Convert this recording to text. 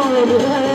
la verdad.